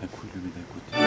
D'un coup, il le met d'un côté.